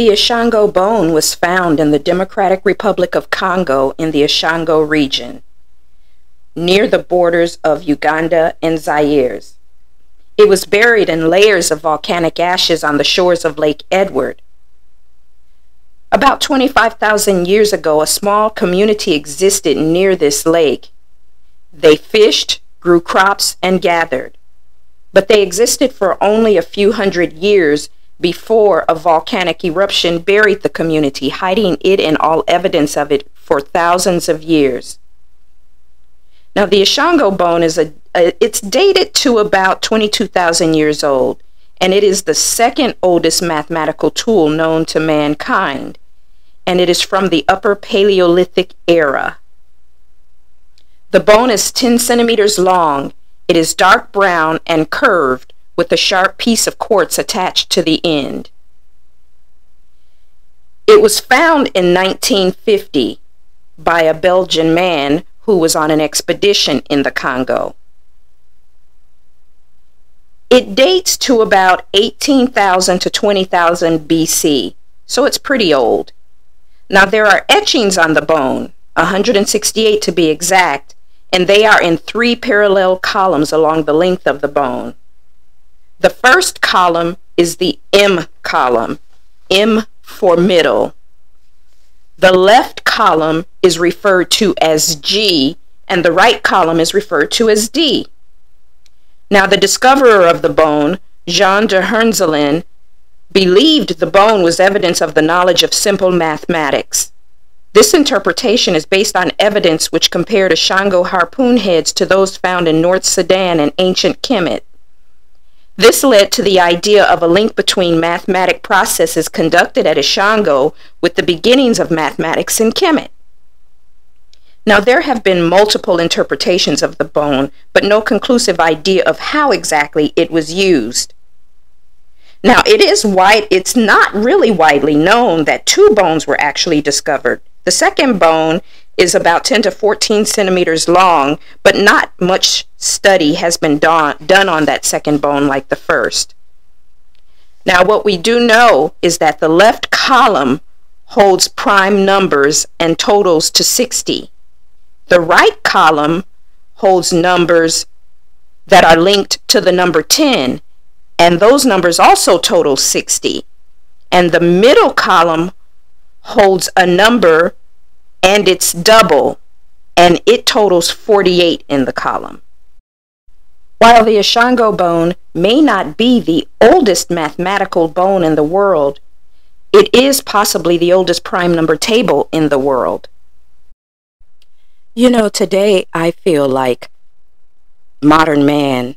The Ishango bone was found in the Democratic Republic of Congo in the Ishango region, near the borders of Uganda and Zaire. It was buried in layers of volcanic ashes on the shores of Lake Edward. About 25,000 years ago, a small community existed near this lake. They fished, grew crops, and gathered. But they existed for only a few hundred years before a volcanic eruption buried the community, hiding it and all evidence of it for thousands of years. Now, the Ishango bone is a, a it's dated to about 22,000 years old, and it is the second oldest mathematical tool known to mankind, and it is from the Upper Paleolithic era. The bone is 10 centimeters long. It is dark brown and curved with a sharp piece of quartz attached to the end. It was found in 1950 by a Belgian man who was on an expedition in the Congo. It dates to about 18,000 to 20,000 BC, so it's pretty old. Now there are etchings on the bone, 168 to be exact, and they are in three parallel columns along the length of the bone. The first column is the M column, M for middle. The left column is referred to as G, and the right column is referred to as D. Now, the discoverer of the bone, Jean de Heinzelin, believed the bone was evidence of the knowledge of simple mathematics. This interpretation is based on evidence which compared Ishango harpoon heads to those found in North Sudan and ancient Kemet. This led to the idea of a link between mathematic processes conducted at Ishango with the beginnings of mathematics in Kemet. Now, there have been multiple interpretations of the bone, but no conclusive idea of how exactly it was used. Now, it is wide, it's not really widely known that two bones were actually discovered. The second bone is about 10 to 14 centimeters long, but not much study has been done, done on that second bone like the first. Now, what we do know is that the left column holds prime numbers and totals to 60. The right column holds numbers that are linked to the number 10, and those numbers also total 60. And the middle column holds a number and it's double, and it totals 48 in the column. While the Ishango bone may not be the oldest mathematical bone in the world, it is possibly the oldest prime number table in the world. You know, today I feel like modern man,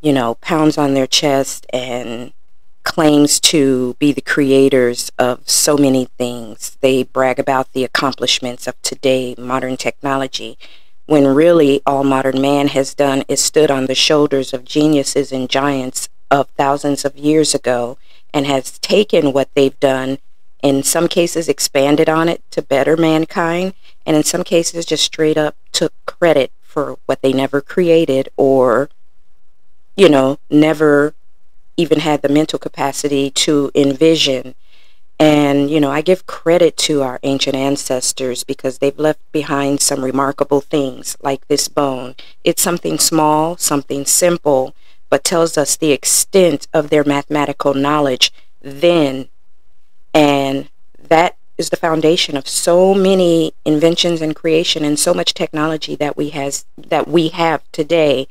you know, pounds on their chest and claims to be the creators of so many things. They brag about the accomplishments of today, modern technology, when really all modern man has done is stood on the shoulders of geniuses and giants of thousands of years ago and has taken what they've done, in some cases expanded on it to better mankind, and in some cases just straight up took credit for what they never created or, you know, never even had the mental capacity to envision. And, you know, I give credit to our ancient ancestors because they've left behind some remarkable things like this bone. It's something small, something simple, but tells us the extent of their mathematical knowledge then. And that is the foundation of so many inventions and creation and so much technology that we has that we have today.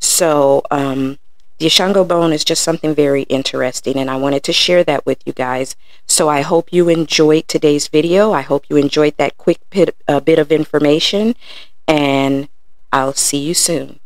So um, the Ishango bone is just something very interesting and I wanted to share that with you guys. So I hope you enjoyed today's video. I hope you enjoyed that quick bit, uh, bit of information and I'll see you soon.